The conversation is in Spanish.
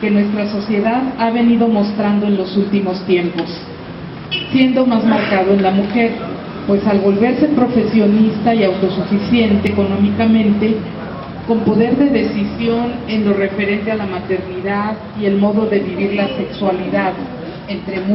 que nuestra sociedad ha venido mostrando en los últimos tiempos, siendo más marcado en la mujer, pues al volverse profesionista y autosuficiente económicamente, con poder de decisión en lo referente a la maternidad y el modo de vivir la sexualidad, entre muchos